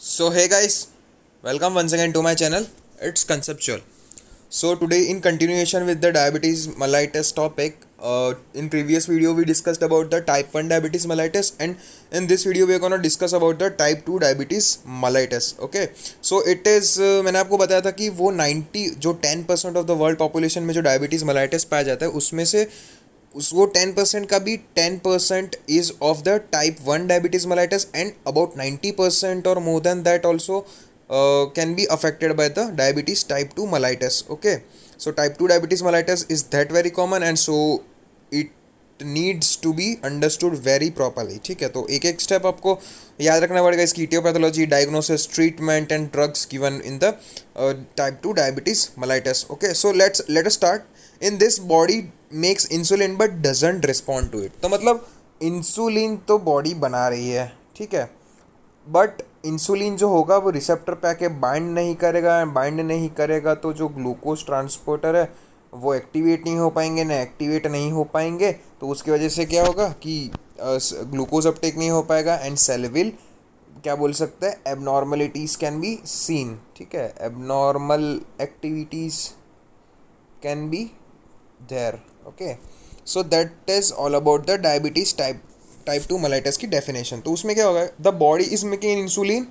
सो है guys welcome once again to my channel it's conceptual so today in continuation with the diabetes mellitus topic in previous video we discussed about the type one diabetes mellitus and in this video we not discuss about the type two diabetes mellitus okay so it is मैंने आपको बताया था कि वो ninety जो ten percent of the world population में जो diabetes mellitus पाया जाता है, उसमें से उस वो टेन परसेंट का भी ten percent is of the type one diabetes mellitus and about ninety percent और more than that also can be affected by the diabetes type two mellitus okay so type two diabetes mellitus is that very common and so it needs to be understood very properly ठीक है? तो एक एक step आपको याद रखना पड़ेगा इसकी etiopathology diagnosis treatment and drugs given in the type two diabetes mellitus okay so let's let start in this body makes insulin but doesn't respond to it तो मतलब इंसुलिन तो बॉडी बना रही है, ठीक है? बट इंसुलिन जो होगा, वो रिसेप्टर पे आके बाइंड नहीं करेगा बाइंड नहीं करेगा तो जो ग्लूकोज ट्रांसपोर्टर है, वो एक्टिवेट नहीं हो पाएँगे, ना एक्टिवेट नहीं हो पाएँगे तो उसकी वजह से क्या होगा कि ग्लूकोज अपटेक नहीं हो पाएगा एंड सेल विल क्या बोल सकते हैं एबनॉर्मलिटीज़ कैन बी सीन ठीक है? Abnormal activities can be there okay? So that is all about the diabetes type type two mellitus की डेफिनेशन तो उसमें क्या होगा? The body is making insulin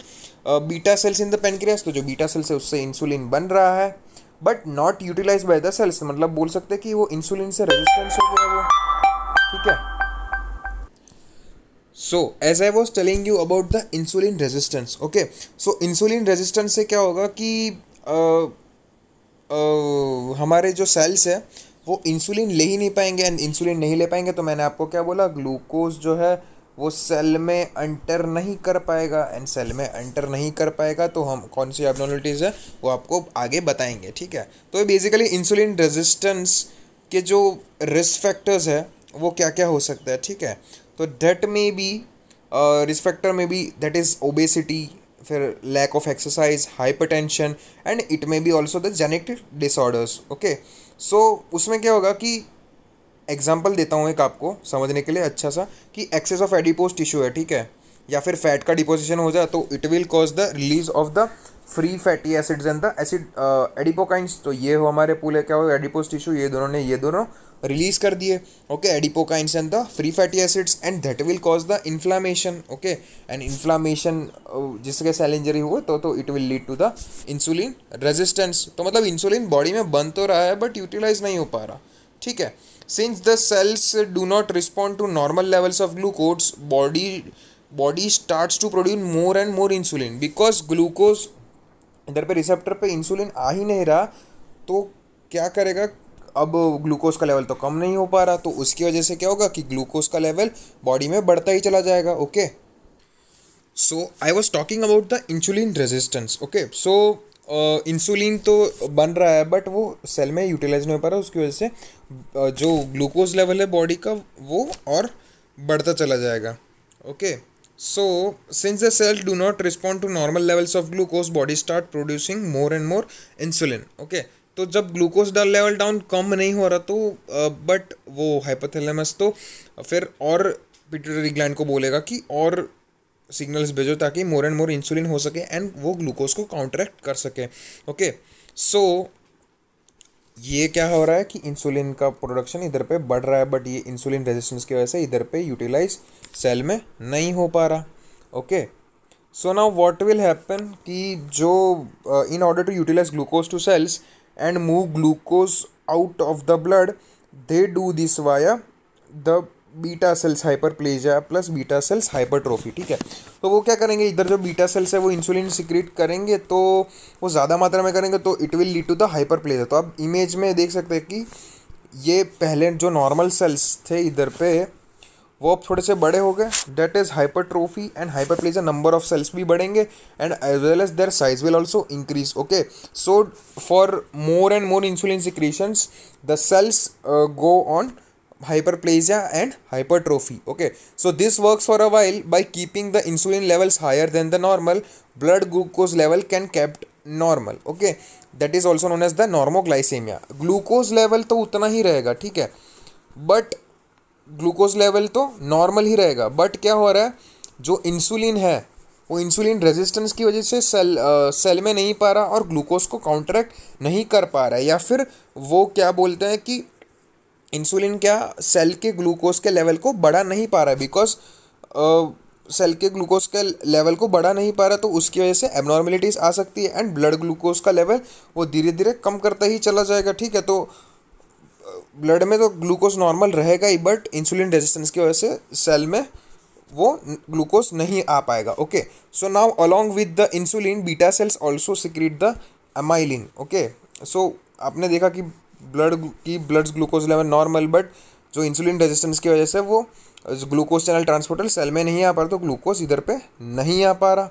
beta cells in the pancreas तो जो beta cells है उससे इंसुलिन बन रहा है but not utilise by the cells मतलब बोल सकते हैं कि वो इंसुलिन से रेजिस्टेंस हो गया वो। ठीक है? So as I was telling you about the insulin resistance okay so insulin resistance से क्या होगा कि uh, uh, हमारे जो सेल्स है वो इंसुलिन ले ही नहीं पाएँगे एंड इंसुलिन नहीं ले पाएँगे तो मैंने आपको क्या बोला? ग्लूकोज जो है, वो सेल में एंटर नहीं कर पाएगा एंड सेल में एंटर नहीं कर पाएगा तो हम, कौन सी एबनॉर्मलिटीज़ है, वो आपको आगे बताएँगे, ठीक है? तो बेसिकली इंसुलिन रेजिस्टेंस के जो रिस्क फैक्टर्स है, वो क्या क्या हो सकता है, ठीक है? तो डेट में बी रिस्क फैक्टर में भी दैट इज़ ओबेसिटी फिर lack of exercise hypertension and it may be also the genetic disorders okay so so, उसमें क्या होगा कि एग्ज़ाम्पल देता हूँ एक आपको समझने के लिए अच्छा सा कि एक्सेस ऑफ़ एडिपोज टिश्यू है ठीक है? या फिर फैट का डिपोजिशन हो जाए तो it will cause the release of the free fatty acids and the acid adipokines तो ये हो हमारे पूरे, क्या हो एडिपोज टिश्यू ये दोनों ने, ये दोनों रिलीज़ कर दिए okay adipokines and the free fatty acids and that will cause the inflammation okay and inflammation जिसके सेल इंजरी हुए तो तो it will lead to the insulin resistance तो मतलब इंसुलिन बॉडी में बन तो रहा है बट यूटिलाइज नहीं हो पा रहा, ठीक है? Since the cells do not respond to normal levels of glucose body body starts to produce more and more insulin because glucose इधर पे रिसेप्टर पे इंसुलिन आ ही नहीं रहा तो क्या करेगा? अब ग्लूकोज का लेवल तो कम नहीं हो पा रहा तो उसकी वजह से क्या होगा कि ग्लूकोज का लेवल बॉडी में बढ़ता ही चला जाएगा okay so I was talking about the insulin resistance okay so insulin तो बन रहा है बट वो सेल में यूटिलाइज नहीं हो पा रहा उसकी वजह से uh, जो ग्लूकोज लेवल है बॉडी का वो और बढ़ता चला जाएगा okay so since the cell do not respond to normal levels of glucose body start producing more and more insulin okay तो जब ग्लूकोज डल लेवल डाउन कम नहीं हो रहा तो बट वो हाइपोथैलेमस तो फिर और पिट्यूटरी ग्लैंड को बोलेगा कि और सिग्नल्स भेजो ताकि मोर एंड मोर इंसुलिन हो सके एंड वो ग्लूकोज को काउंटरैक्ट कर सके ओके सो ये क्या हो रहा है कि इंसुलिन का प्रोडक्शन इधर पे बढ़ रहा है बट ये इंसुलिन रेजिस्टेंस की वजह से इधर पे यूटिलाइज सेल में नहीं हो पा रहा। Okay so now what will happen कि जो in order to utilise glucose to cells and move glucose out of the blood they do this via the beta cells hyperplasia plus beta cells hypertrophy ठीक है? तो वो क्या करेंगे? इधर जो बीटा सेल्स है, वो इंसुलिन सिक्रेट करेंगे तो वो ज़्यादा मात्रा में करेंगे तो it will lead to the hyperplasia तो आप इमेज में देख सकते हैं कि ये पहले जो नॉर्मल सेल्स थे इधर पे, वो अब थोड़े से बड़े हो गए। That is hypertrophy and hyperplasia number of cells भी बढ़ेंगे and as well as their size will also increase okay so for more and more insulin secretions the cells go on hyperplasia and hypertrophy okay so this works for a while by keeping the insulin levels higher than the normal blood glucose level can kept normal okay that is also known as the normoglycemia glucose level तो उतना ही रहेगा ठीक है but glucose level तो normal ही रहेगा but क्या हो रहा है जो इंसुलिन है वो इंसुलिन रेजिस्टेंस की वजह से सेल आ, सेल में नहीं पा रहा और ग्लूकोज को काउंटरैक्ट नहीं कर पा रहा है या फिर वो क्या बोलते हैं कि इंसुलिन क्या सेल के ग्लूकोज के लेवल को बढ़ा नहीं पा रहा है? बिकॉज़ सेल के ग्लूकोज के लेवल को बढ़ा नहीं पा रहा तो उसकी वजह से एबनॉर्मेलिटीज आ सकती है एंड ब्लड ग्लूकोज का लेवल वो धीरे धीरे कम करता ही चला जाएगा, ठीक है? तो ब्लड में तो ग्लूकोज नॉर्मल रहेगा ही बट इंसुलिन रेजिस्टेंस की वजह से सेल में वो ग्लूकोज नहीं आ पाएगा okay so now along with the insulin beta cells also secrete the amylin okay so आपने देखा कि ब्लड की blood glucose level normal but जो इंसुलिन रेजिस्टेंस की वजह से वो ग्लूकोज चैनल ट्रांसपोर्टर सेल में नहीं आ पा रहा तो ग्लूकोज इधर पे नहीं आ पा रहा।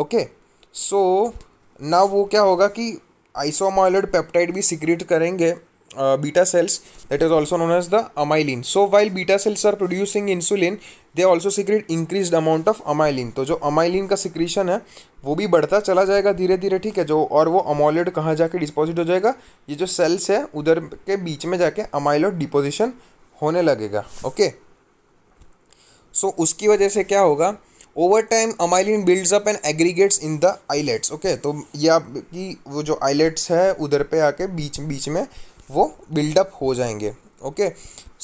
ओके सो ना वो क्या होगा कि आइसोमाइलड पेप्टाइड भी सिक्रेट करेंगे beta cells that is also known as the amylin so while beta cells are producing insulin they also secrete increase amount of amylin तो जो अमाइलिन का सिक्रीशन है वो भी बढ़ता चला जाएगा धीरे धीरे, ठीक है? जो और वो अमोलेड कहाँ जाके डिपोजिट हो जाएगा? ये जो सेल्स है, उधर के बीच में जाके अमाइलोड डिपोजिशन होने लगेगा ओके सो उसकी वजह से क्या होगा? Over time amylin builds up and aggregates in the islets okay तो ये आपकी वो जो आईलेट्स है, उधर पे आके बीच बीच में वो बिल्डअप हो जाएँगे। Okay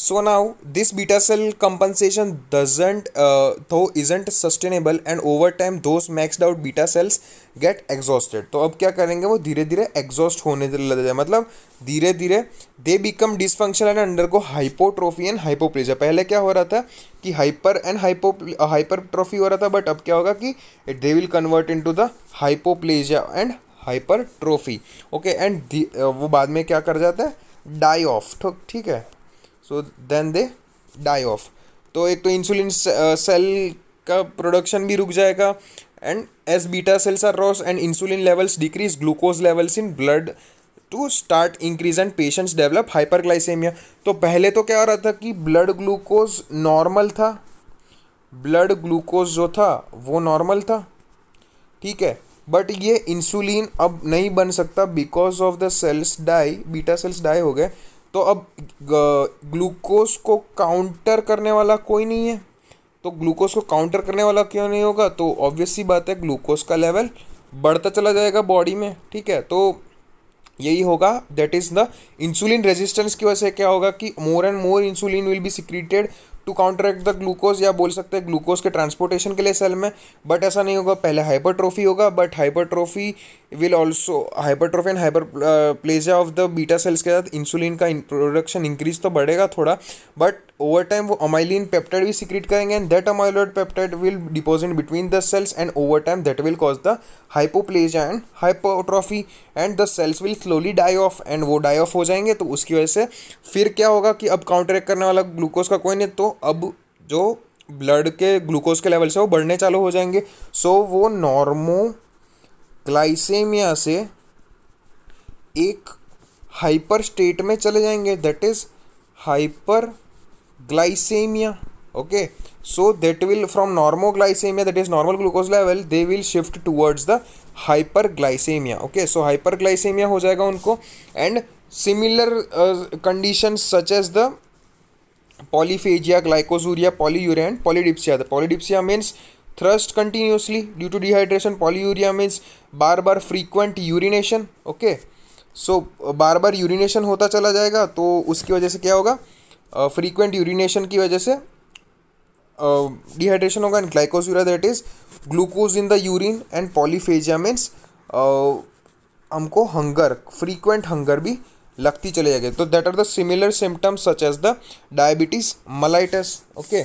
so now this beta cell compensation doesn't uh, though isn't sustainable and over time those maxed out beta cells get exhausted. तो अब क्या करेंगे वो? धीरे धीरे एग्जॉस्ट होने लग जाए। मतलब धीरे धीरे they become dysfunction and undergo hypotrophy and hypoplasia पहले क्या हो रहा था कि हाइपर एंड हाइपो हाइपरट्रोफी हो रहा था बट अब क्या होगा कि they will convert into the hypoplasia and hypertrophy okay and वो बाद में क्या कर जाता है? डाई ऑफ़ ठीक है? So then they die off तो एक तो इंसुलिन सेल uh, का प्रोडक्शन भी रुक जाएगा and as beta cells are Ross and insulin levels decrease glucose levels in blood to start increase and patients develop hyperglycaemia तो पहले तो क्या हो रहा था कि ब्लड ग्लूकोज नॉर्मल था ब्लड ग्लूकोज जो था वो नॉर्मल था ठीक है? बट ये इंसुलिन अब नहीं बन सकता because of the cells die beta cells die हो गए। तो अब ग्लूकोज को काउंटर करने वाला कोई नहीं है। तो ग्लूकोज को काउंटर करने वाला क्यों नहीं होगा? तो ऑब्वियस सी बात है ग्लूकोज का लेवल बढ़ता चला जाएगा बॉडी में, ठीक है? तो यही होगा that is the insulin resistance की वजह से क्या होगा कि more and more insulin will be secreted to counteract the glucose या बोल सकते हैं ग्लूकोज के ट्रांसपोर्टेशन के लिए सेल में बट ऐसा नहीं होगा। पहले हाइपरट्रोफी होगा but hypertrophy will also hypertrophy and hyperplasia of the beta cells के साथ इंसुलिन का प्रोडक्शन इंक्रीज तो बढ़ेगा थोड़ा बट ओवर टाइम वो अमाइलिन पेप्टाइड भी सिक्रेट करेंगे and that amyloid peptide will deposit between the cells and over time that will cause the hypoplasia and hypotrophy and the cells will slowly die off and वो die off हो जाएँगे तो उसकी वजह से फिर क्या होगा कि अब काउंटरैक्ट करने वाला ग्लूकोज का कोई नहीं तो अब जो ब्लड के ग्लूकोज के लेवल से वो बढ़ने चालू हो जाएँगे। सो so, वो नॉर्मो ग्लाइसेमिया से एक हाइपर स्टेट में चले जाएँगे that is hyper glycemia okay so that will from normoglycemia that is normal glucose level they will shift towards the hyperglycemia okay so hyperglycemia हो जाएगा उनको and similar uh, conditions such as the polyphagia glycosuria polyuria and polydipsia the polydipsia means thrust continuously due to dehydration polyuria means bar bar frequent urination okay so bar bar urination होता चला जाएगा तो उसकी वजह से क्या होगा frequent urination की वजह से डिहाइड्रेशन होगा and glycosuria that is glucose in the urine and polyphagia means हमको हंगर फ्रीक्वेंट हंगर भी लगती चले जाएगी। तो that are the similar symptoms such as the diabetes mellitus okay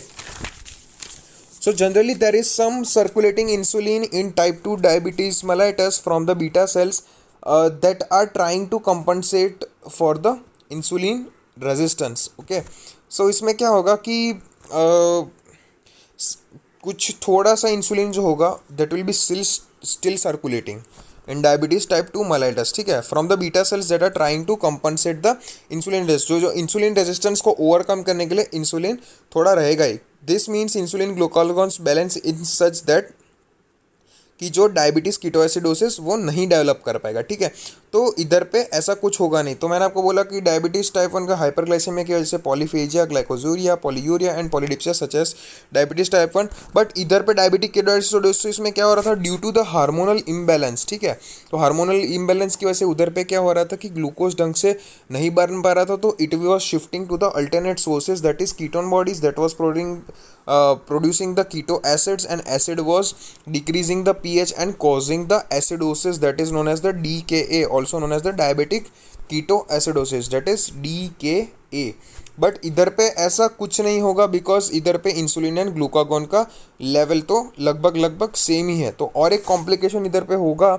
so generally there is some circulating insulin in type two diabetes mellitus from the beta cells that are trying to compensate for the insulin resistance okay so इसमें क्या होगा कि आ, कुछ थोड़ा सा insulin जो होगा that will be still still circulating in diabetes type two mellitus ठीक है? From the beta cells that are trying to compensate the insulin जो जो इंसुलिन रेजिस्टेंस को ओवरकम करने के लिए इंसुलिन थोड़ा रहेगा ही। This means insulin glucagons balance in such that कि जो डायबिटीज़ कीटोएसिडोसिस वो नहीं डेवलप कर पाएगा, ठीक है? तो इधर पे ऐसा कुछ होगा नहीं। तो मैंने आपको बोला कि डायबिटीज़ टाइप वन का हाइपरग्लाइसेमिया की वजह से polyphagia glycosuria polyuria and polydipsia such as diabetes type one but इधर पे डायबिटिक केडोसिस में क्या हो रहा था? Due to the hormonal imbalance ठीक है? तो हार्मोनल इम्बैलेंस की वजह से उधर पे क्या हो रहा था कि ग्लूकोज ढंग से नहीं बन पा रहा था तो it was shifting to the alternate sources that is ketone bodies that was प्रोडिंग producing the keto acids and acid was decreasing the pH and causing the acidosis that is known as the DKA also known as the diabetic ketoacidosis that is DKA but इधर पे ऐसा कुछ नहीं होगा because इधर पे insulin and glucagon का level तो लगभग लगभग सेम ही है तो और एक कॉम्प्लिकेशन इधर पे होगा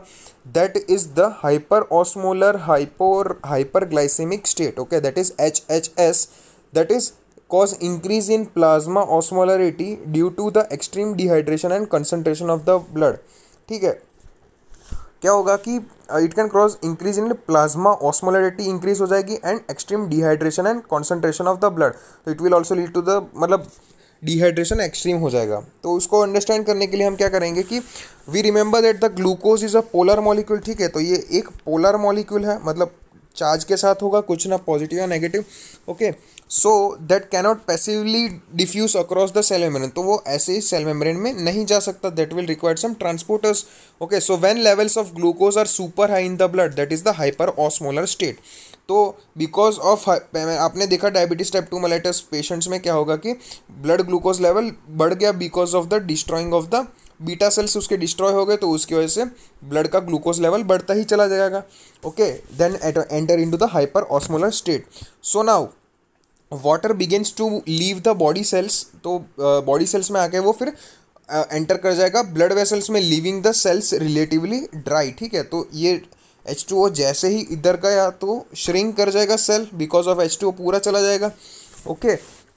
that is the hyper osmolar hypo hyper glycaemic state okay that is H H S that is cause increase in plasma osmolarity due to the extreme dehydration and concentration of the blood. ठीक है? क्या होगा कि it can cross increase in plasma osmolarity increase हो जाएगी and extreme dehydration and concentration of the blood तो it will also lead to the मतलब dehydration extreme हो जाएगा। तो उसको अंडरस्टैंड करने के लिए हम क्या करेंगे कि we remember that the glucose is a polar molecule ठीक है? तो ये एक पोलर मॉलिक्यूल है मतलब चार्ज के साथ होगा, कुछ ना पॉजिटिव या negative okay so that cannot passively diffuse across the cell membrane तो वो ऐसे ही सेल मेम्ब्रेन में नहीं जा सकता. That will required some transporters okay so when levels of glucose are super high in the blood that is the hyper osmolar state तो because of आपने देखा diabetes type two mellitus patients में क्या होगा कि ब्लड ग्लूकोज लेवल बढ़ गया because of the destroying of the beta cells उसके डिस्ट्रॉय हो गए तो उसकी वजह से ब्लड का ग्लूकोज लेवल बढ़ता ही चला जाएगा. Okay then enter into the hyper osmolar state so now water begins to leave the body cells तो बॉडी सेल्स में आके वो फिर एंटर कर जाएगा ब्लड वेसल्स में leaving the cells relatively dry ठीक है? तो ये एच टू ओ जैसे ही इधर गया तो श्रिंक कर जाएगा cell because of H two O पूरा चला जाएगा okay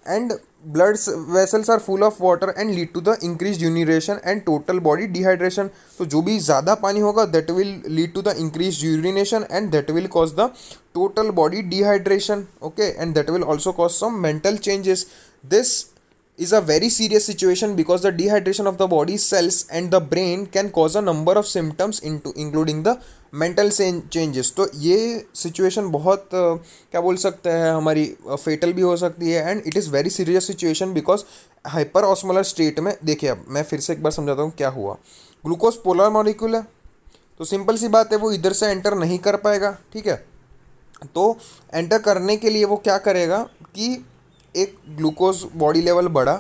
and blood vessels are full of water and lead to the increased urination and total body dehydration तो जो भी ज़्यादा पानी होगा that will lead to the increased urination and that will cause the total body dehydration okay and that will also cause some mental changes this is a very serious situation because the dehydration of the body cells and the brain can cause a number of symptoms into including the mental changes तो ये situation बहुत क्या बोल सकते हैं, हमारी फेटल भी हो सकती है and it is very serious situation because hyper osmolar state में, देखिए अब, मैं फिर से एक बार समझाता हूँ क्या हुआ। ग्लूकोज पोलर मॉलिक्यूल है तो सिंपल सी बात है, वो इधर से एंटर नहीं कर पाएगा, ठीक है? तो एंटर करने के लिए वो क्या करेगा कि एक ग्लूकोज बॉडी लेवल बढ़ा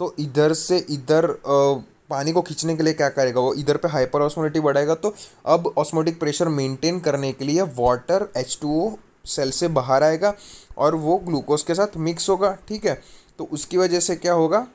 तो इधर से इधर पानी को खींचने के लिए क्या करेगा? वो इधर पे हाइपर ऑस्मोलिटी बढ़ाएगा तो अब ऑस्मोटिक प्रेशर मेंटेन करने के लिए water H two O cell से बाहर आएगा और वो ग्लूकोज के साथ मिक्स होगा, ठीक है? तो उसकी वजह से क्या होगा?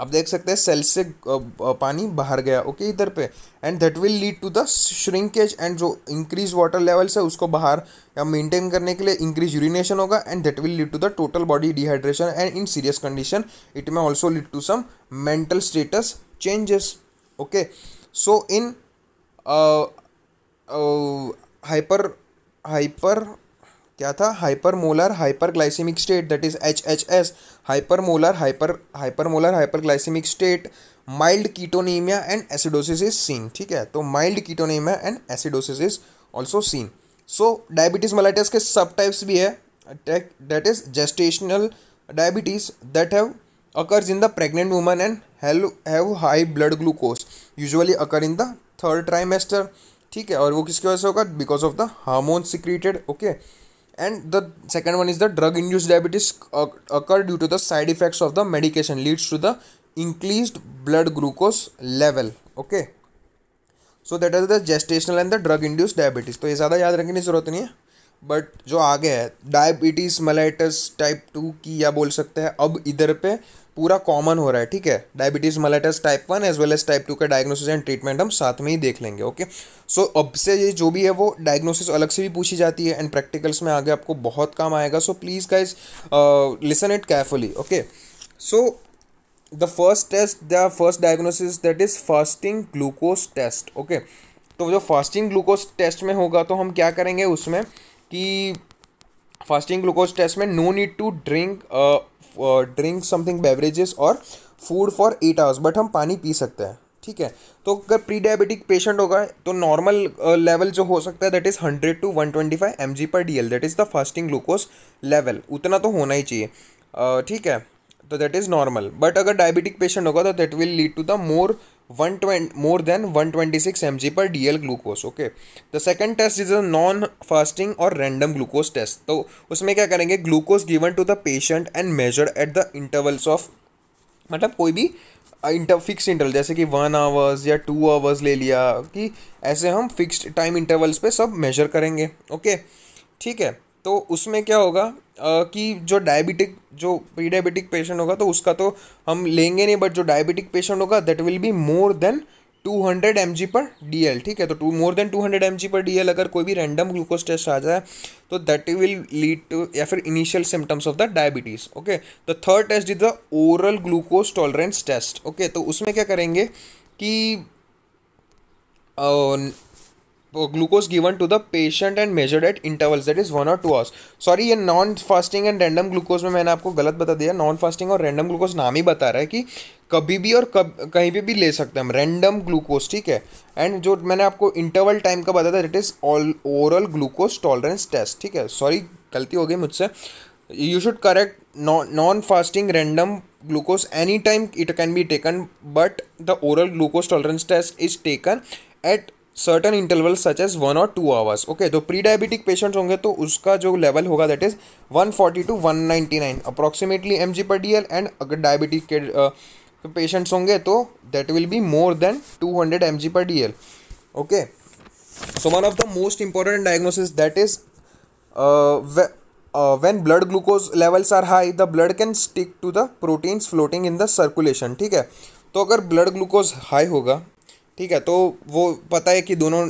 आप देख सकते हैं सेल से पानी बाहर गया ओके इधर पे। And that will lead to the shrinkage and जो इंक्रीज वाटर लेवल्स है, उसको बाहर या मेंटेन करने के लिए इंक्रीज यूरिनेशन होगा and that will lead to the total body dehydration and in serious condition it may also lead to some mental status changes okay so in hyper hyper क्या था? Hyper molar hyper glycaemic state that is H H S hyper molar hyper hyper molar hyperglycemic state mild ketonemia and acidosis is seen ठीक है? तो mild ketonemia and acidosis is also seen so diabetes mellitus के सब types भी है that is gestational diabetes that have occurs in the pregnant woman and have high blood glucose usually occur in the third trimester ठीक है? और वो किसकी वजह से होगा? Because of the hormone secreted okay and the second one is the drug induced diabetes occur due to the side effects of the medication leads to the increased blood glucose level okay so that is the gestational and the drug induced diabetes तो ये ज़्यादा याद रखने की ज़रूरत नहीं है but जो आगे है डायबिटीज़ मलाइटस टाइप टू की या बोल सकते हैं अब इधर पे पूरा कॉमन हो रहा है ठीक है? Diabetes mellitus type one as well as type two का डायग्नोसिस एंड ट्रीटमेंट हम साथ में ही देख लेंगे ओके सो so, अब से ये जो भी है वो डायग्नोसिस अलग से भी पूछी जाती है एंड प्रैक्टिकल्स में आगे आपको बहुत काम आएगा so please guys listen it carefully okay so the first test the first diagnosis that is fasting glucose test okay तो जो फास्टिंग ग्लूकोज टेस्ट में होगा तो हम क्या करेंगे उसमें कि फास्टिंग ग्लूकोज टेस्ट में no need to drink drink something beverages और food for eight hours but हम पानी पी सकते हैं, ठीक है? तो अगर प्री डायबिटिक पेशेंट होगा तो नॉर्मल लेवल जो हो सकता है that is hundred to one twenty five M G per D L that is the fasting glucose level उतना तो होना ही चाहिए ठीक है? तो दैट इज़ नॉर्मल बट अगर डायबिटिक पेशेंट होगा तो that will lead to the more one twenty more than one twenty six M G per D L glucose okay the second test is a non fasting और random glucose test तो उसमें क्या करेंगे? Glucose given to the patient and measured at the intervals of मतलब कोई भी inter fix interval जैसे कि वन आवर्स या टू आवर्स ले लिया, कि ऐसे हम फिक्स्ड टाइम इंटरवल्स पे सब मेजर करेंगे ओके ठीक है? तो उसमें क्या होगा कि जो डायबिटिक जो प्री डायबिटिक पेशेंट होगा तो उसका तो हम लेंगे नहीं बट जो डायबिटिक पेशेंट होगा that will be more than two hundred M G per D L ठीक है? तो two more than two hundred M G per D L अगर कोई भी रैंडम ग्लूकोज टेस्ट आ जाए तो दैट विल लीड टू या फिर initial symptoms of the diabetes okay the third test is the oral glucose tolerance test okay तो उसमें क्या करेंगे कि glucose given to the patient and measured at intervals that is one और two hours sorry ये non fasting and random glucose में मैंने आपको गलत बता दिया। नॉन फास्टिंग और रैंडम ग्लूकोज नाम ही बता रहा है कि कभी भी और कब, कहीं पे भी ले सकते हैं हम। रैंडम ग्लूकोज ठीक है? एंड जो मैंने आपको इंटरवल टाइम का बताया था that is all oral glucose tolerance test ठीक है? सॉरी गलती हो गई मुझसे। You should correct non fasting random glucose any time it can be taken but the oral glucose tolerance test is taken at certain interval such as one और two hours okay तो pre diabetic patients होंगे तो उसका जो level होगा that is one forty to one ninety nine approximately M G per D L and अगर diabetic के patients होंगे तो that will be more than two hundred M G per D L okay so one of the most important diagnosis that is when blood glucose levels are high the blood can stick to the proteins floating in the circulation ठीक है? तो अगर blood glucose high होगा ठीक है तो वो पता है कि दोनों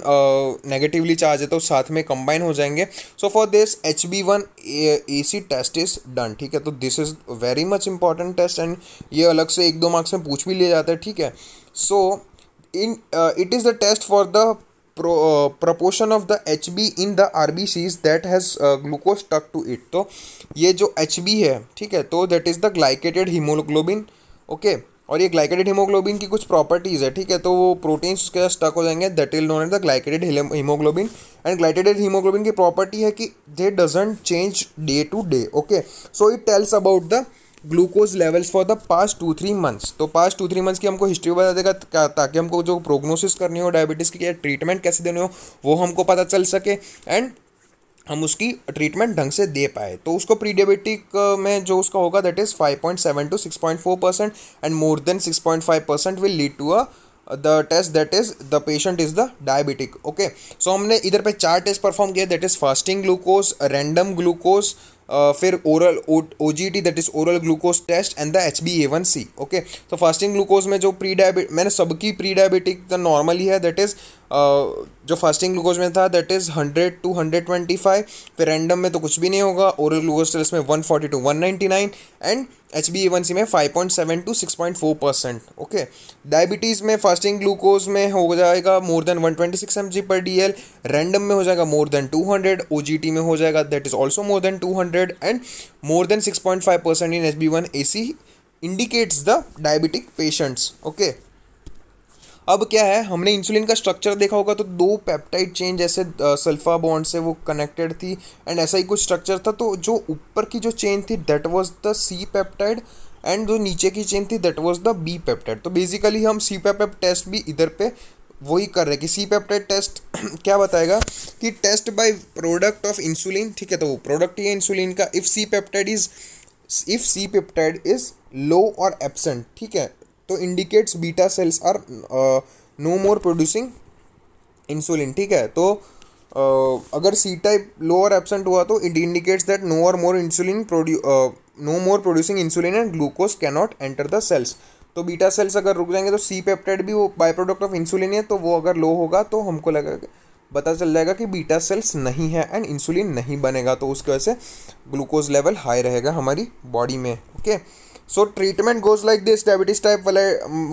नेगेटिवली चार्ज है तो साथ में कंबाइन हो जाएँगे। So for this H B one A C test is done ठीक है? तो this is very much important test and ये अलग से एक दो मार्क्स में पूछ भी लिया जाता है, ठीक है? So in it is the test for the proportion of the H B in the R B Cs that has glucose stuck to it तो ये जो एच बी है, ठीक है? तो that is the glycated haemoglobin okay और ये glycated haemoglobin की कुछ प्रॉपर्टीज़ है, ठीक है? तो वो प्रोटीन्स साथ स्टक हो जाएँगे that will known as the glycated haemoglobin and glycated haemoglobin की प्रॉपर्टी है कि they doesn't change day to day okay so it tells about the glucose levels for the past two three months तो past two three months की हमको history बता देगा ताकि हमको जो प्रोग्नोसिस करनी हो डायबिटीज़ की क्या ट्रीटमेंट कैसे देनी हो, वो हमको पता चल सके. एंड हम उसकी ट्रीटमेंट ढंग से दे पाए। तो उसको प्री डायबिटिक में जो उसका होगा that is five point seven to six point four percent and more than six point five percent will lead to a the test that is the patient is the diabetic okay so हमने इधर पे चार test perform किया that is fasting glucose random glucose फिर oral O G T that is oral glucose test and the H B A one C okay तो fasting glucose में जो pre diabetic मैंने सबकी प्री डायबिटिक नॉर्मली है that is जो fasting glucose में था that is hundred to hundred twenty five फिर रैंडम में तो कुछ भी नहीं होगा। ओरल ग्लूकोज टेस्ट में one forty to one ninety nine and H B A one C में five point seven to six point four percent okay diabetes में फास्टिंग ग्लूकोज में हो जाएगा more than one twenty six M G per D L random में हो जाएगा more than two hundred O G T में हो जाएगा that is also more than two hundred and more than six point five percent in H B one A C indicates the diabetic patients okay अब क्या है, हमने insulin का structure देखा होगा तो दो पेप्टाइड चेन जैसे सल्फा बॉन्ड से वो कनेक्टेड थी एंड ऐसा ही कुछ स्ट्रक्चर था तो जो ऊपर की जो चेन थी that was the C peptide and जो नीचे की चेन थी that was the B peptide तो बेसिकली हम सी पेप टेस्ट भी इधर पे वही कर रहे हैं कि सी पेप्टाइड टेस्ट क्या बताएगा कि test by product of insulin ठीक है तो वो प्रोडक्ट ही है इंसुलिन का if C peptide is if C peptide is low और एबसेंट ठीक है तो indicates beta cells are no more producing insulin ठीक है? तो uh, अगर सी टाइप लो और एबसेंट हुआ तो इट इंडिकेट्स दैट नो और more insulin प्रोड्यू no more producing insulin and glucose cannot enter the cells तो बीटा सेल्स अगर रुक जाएँगे तो सी पेप्टाइड भी वो बाई प्रोडक्ट ऑफ़ इंसुलिन है तो वो अगर लो होगा तो हमको लगेगा पता चल जाएगा कि बीटा सेल्स नहीं है एंड इंसुलिन नहीं बनेगा तो उसकी वजह से ग्लूकोज लेवल हाई रहेगा हमारी बॉडी में okay so treatment goes like this diabetes type वाले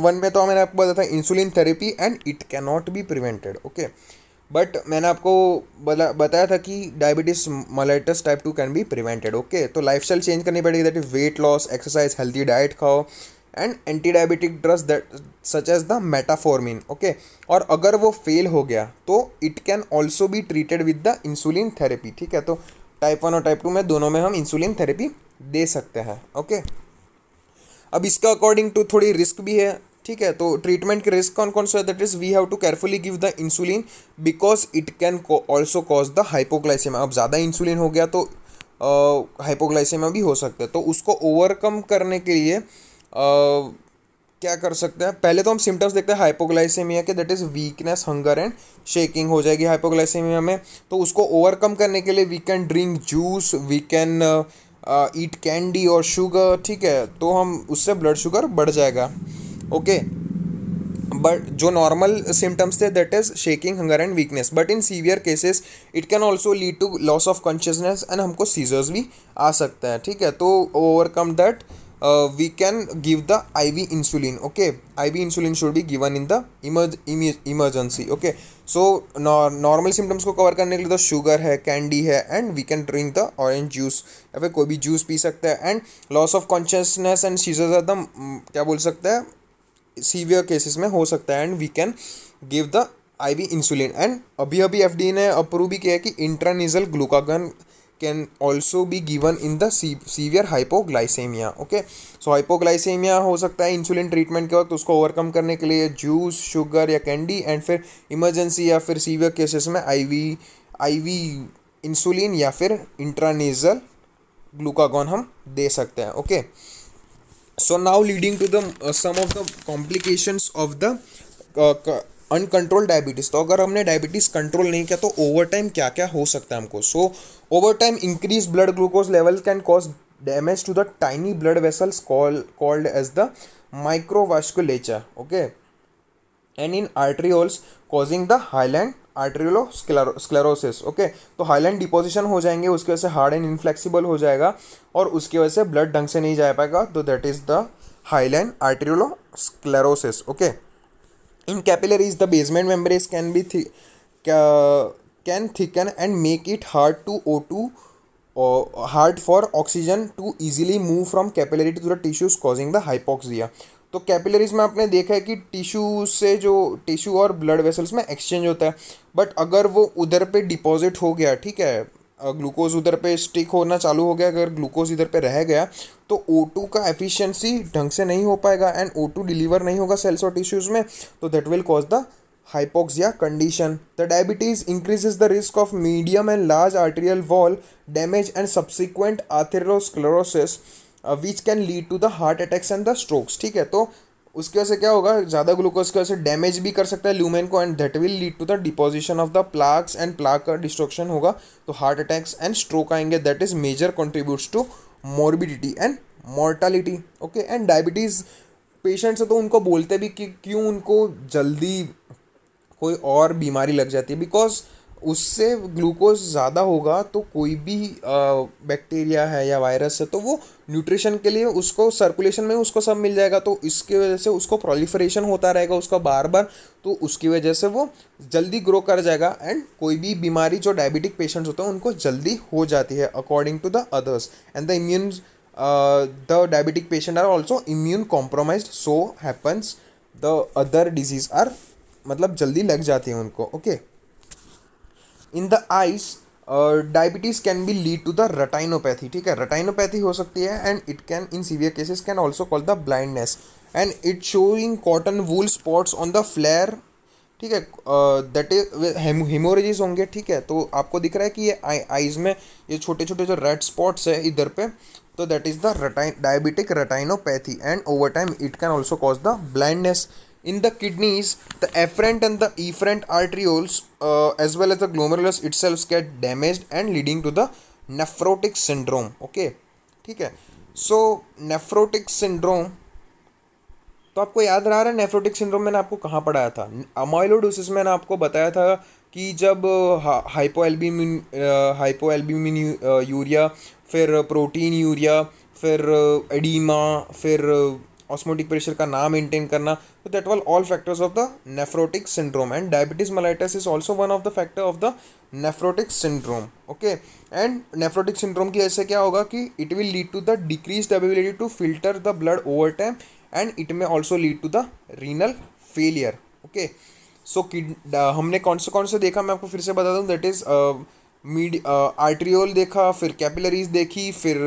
वन में तो मैंने आपको बताया था insulin therapy and it can not be prevented okay but मैंने आपको बताया था कि diabetes mellitus type two can be prevented okay तो लाइफ स्टाइल चेंज करनी पड़ेगी that is weight loss exercise healthy diet खाओ and anti diabetic drugs that such as the metformin okay और अगर वो फेल हो गया तो it can also be treated with the insulin therapy ठीक है? तो टाइप वन और टाइप टू में दोनों में हम इंसुलिन थेरेपी दे सकते हैं ओके अब इसका अकॉर्डिंग टू थोड़ी रिस्क भी है ठीक है? तो ट्रीटमेंट के रिस्क कौन कौन सा that is we have to carefully give the insulin because it can also cause the hypoglycaemia अब ज़्यादा इंसुलिन हो गया तो हाइपोग्लाइसेमिया भी हो सकता है। तो उसको ओवरकम करने के लिए uh, क्या कर सकते हैं? पहले तो हम सिम्टम्स देखते हैं हाइपोग्लाइसेमिया के। That is weakness hunger and shaking हो जाएगी हाइपोग्लाइसेमिया में। तो उसको ओवरकम करने के लिए we can drink juice we can eat candy और शुगर ठीक है तो हम उससे ब्लड शुगर बढ़ जाएगा ओके बट जो नॉर्मल सिम्टम्स थे that is shaking hunger and weakness but in severe cases it can also lead to loss of consciousness and हमको सीजर्स भी आ सकता है, ठीक है? तो overcome that we can give the IV insulin, okay? IV insulin should be given in the emer- emergency, okay? so no, normal symptoms को cover करने के लिए तो शुगर है कैंडी है and we can drink the orange juice या फिर कोई भी जूस पी सकते हैं and loss of consciousness and seizures are the क्या बोल सकते हैं? सीवियर केसेस में हो सकता है and we can give the I V insulin and अभी अभी एफ़ डी ने अप्रूव भी किया है कि intranasal glucagon can also be given in the severe hypoglycemia, okay? So, hypoglycemia हो सकता है इंसुलिन ट्रीटमेंट के वक्त, उसको ओवरकम करने के लिए जूस शुगर या कैंडी एंड फिर इमरजेंसी या फिर सीवियर केसेस में आईवी आईवी इंसुलिन या फिर इंट्रानेजल ग्लूकागॉन हम दे सकते हैं okay so now leading to the some of the complications of the uncontrolled diabetes तो अगर हमने डायबिटीज़ कंट्रोल नहीं किया तो ओवर टाइम क्या क्या हो सकता है हमको? So over time increase blood glucose level can cause damage to the tiny blood vessels called as the microvasculature okay and in arterioles causing the hyaline arteriolosclerosis okay तो हाईलैंड डिपोजिशन हो जाएँगे, उसकी वजह से हार्ड एंड इनफ्लेक्सिबल हो जाएगा और उसकी वजह से ब्लड ढंग से नहीं जा पाएगा तो that is the hyaline arteriolosclerosis okay in capillaries the basement membranes can be thick can thicken and make it hard to oh to hard for oxygen to easily move from capillary to the tissues causing the hypoxia तो capillaries में आपने देखा है कि tissue से जो tissue और blood vessels में एक्सचेंज होता है बट अगर वो उधर पे डिपॉजिट हो गया, ठीक है ग्लूकोज उधर पे स्टिक होना चालू हो गया, अगर ग्लूकोज इधर पे रह गया तो ओ टू का एफिशिएंसी ढंग से नहीं हो पाएगा एंड ओ टू डिलीवर नहीं होगा सेल्स और टिश्यूज़ में तो that will cause the hypoxia condition the diabetes increases the risk of medium and large arterial wall damage and subsequent atherosclerosis which can lead to the heart attacks and the strokes ठीक है तो उसकी वजह से क्या होगा, ज़्यादा glucose की वजह से डैमेज भी कर सकता है ल्यूमेन को and that will lead to the deposition of the plaques and plaque का डिस्ट्रक्शन होगा। तो हार्ट अटैक्स एंड स्ट्रोक आएँगे। That is major contributes to morbidity and mortality okay and diabetes patients तो उनको बोलते भी कि क्यों उनको जल्दी कोई और बीमारी लग जाती है? बिकॉज़ उससे ग्लूकोज ज़्यादा होगा तो कोई भी बैक्टीरिया है या वायरस है तो वो न्यूट्रिशन के लिए उसको सर्कुलेशन में उसको सब मिल जाएगा तो इसकी वजह से उसको प्रोलिफरेशन होता रहेगा, उसका बार बार तो उसकी वजह से वो जल्दी ग्रो कर जाएगा एंड कोई भी बीमारी जो डायबिटिक पेशेंट्स होते हैं, उनको जल्दी हो जाती है according to the others and the immune the diabetic patient are also immune compromise so happens the other disease are मतलब जल्दी लग जाती है उनको okay okay? In the eyes diabetes can be lead to the retinopathy ठीक है? Retinopathy हो सकती है and it can in severe cases can also call the blindness and it showing cotton wool spots on the flare ठीक है? That is हेमोरेजिस होंगे, ठीक है? तो आपको दिख रहा है कि ये आईज में ये छोटे छोटे जो रेड स्पॉट्स है इधर पे तो that is the retina diabetic retinopathy and over time it can also cause the blindness In the kidneys, the afferent and the efferent arterioles uh, as well as the glomerulus itself get damaged and leading to the nephrotic syndrome. Okay, ठीक है. So nephrotic syndrome तो आपको याद रहा है nephrotic syndrome मैंने आपको कहाँ पढ़ाया था अमाइलोडोसिस मैंने आपको बताया था कि जब hypo albumin hypo albuminuria फिर प्रोटीन यूरिया फिर एडीमा फिर ऑस्मोटिक प्रेशर का ना मेंटेन करना। तो that were all factors of the nephrotic syndrome and diabetes mellitus is also one of the factor of the nephrotic syndrome okay and nephrotic syndrome की ऐसे क्या होगा कि it will lead to the decrease ability to filter the blood over time and it may also lead to the renal failure okay so kid हमने कौन से कौन से देखा? मैं आपको फिर से बता दूँ दैट इज़ मीड आर्ट्रियोल देखा, फिर कैपिलरीज देखी, फिर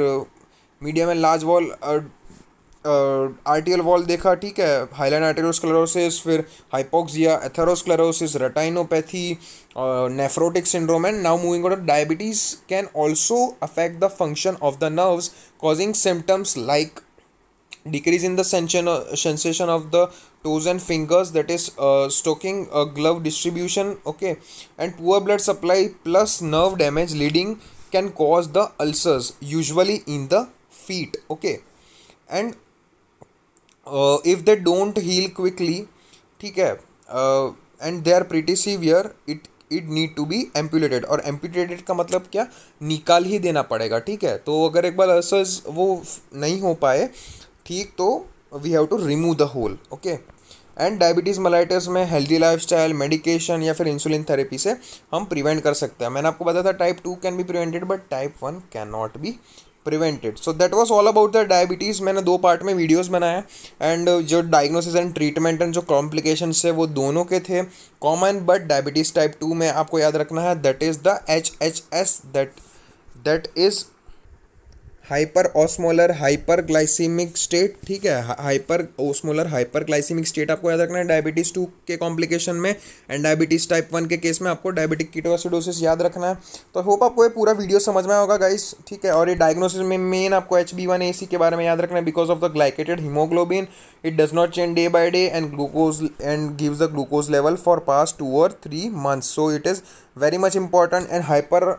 मीडिया में large wall arterial wall देखा, ठीक है। हाइलाइन आर्टेरोस्क्लेरोसिस फिर hypoxia, atherosclerosis, retinopathy nephrotic syndrome and now moving out diabetes can also affect the function of the nerves causing symptoms like decrease in देंशन sensation of the toes and fingers that is stocking glove distribution okay and poor blood supply plus nerve damage leading can cause the ulcers usually in the feet okay and if they don't heal quickly ठीक है and they are pretty severe it it need to be amputated और amputated का मतलब क्या? निकाल ही देना पड़ेगा, ठीक है? तो अगर एक बार अल्सर्स वो नहीं हो पाए, ठीक तो we have to remove the whole okay and diabetes mellitus में हेल्दी लाइफस्टाइल मेडिकेशन या फिर इंसुलिन थेरेपी से हम प्रिवेंट कर सकते हैं। मैंने आपको बताया था type two can be prevented but type one can not be prevented so that was all about the diabetes मैंने दो पार्ट में वीडियोज़ बनाए एंड जो डायग्नोसिस एंड ट्रीटमेंट एंड जो कॉम्प्लिकेशन है, वो दोनों के थे common but diabetes type two में आपको याद रखना है. That is the H H S that that is hyper osmolar hyper glycaemic state, ठीक है? Hyper osmolar hyper glycaemic state आपको याद रखना है डायबिटीज़ टू के कॉम्प्लिकेशन में एंड डायबिटीज़ टाइप वन के केस में आपको डायबिटिक कीटोसिडोसिस याद रखना है। तो होप आपको ये पूरा वीडियो समझ में होगा गाइस ठीक है? और ये डायग्नोसिस में मेन आपको H B one A C के बारे में याद रखना है because of the glycated haemoglobin it does not change day by day and glucose and gives the glucose level for past two और three months so it is very much important and hyper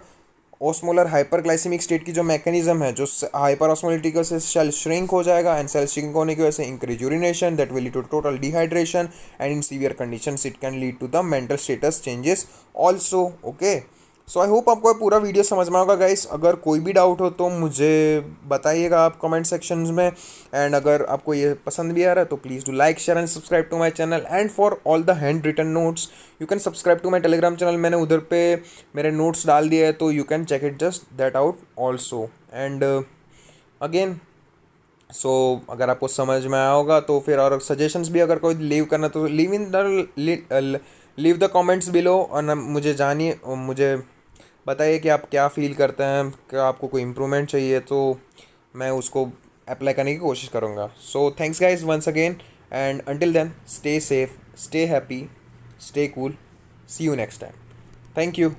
osmolar hyperglycaemic state की जो mechanism है, जो hyper ऑस्मोलिटिकल से cell shrink हो जाएगा and cell shrink होने की वजह से increase urination that will lead to total dehydration and in severe condition it can lead to the mental status changes also okay so I hope आपको पूरा video समझ में होगा गाइस अगर कोई भी डाउट हो तो मुझे बताइएगा आप कमेंट सेक्शन में. एंड अगर आपको ये पसंद भी आ रहा है तो please do like share and subscribe to my channel and for all the hand written notes you can subscribe to my Telegram channel मैंने उधर पे मेरे नोट्स डाल दिए है तो you can check it just that out also and again so so, अगर आपको समझ में आया होगा तो फिर और सजेशंस भी अगर कोई लीव करना तो leave in the leave the comments below और मुझे जानिए मुझे बताइए कि आप क्या फ़ील करते हैं? क्या आपको कोई इम्प्रूवमेंट चाहिए? तो मैं उसको अप्लाई करने की कोशिश करूँगा। So thanks guys once again and until then stay safe stay happy stay cool see you next time thank you